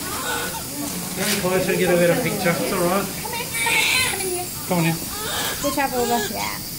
Come closer, get a better picture. It's alright. Come on in. Just have over. Yeah.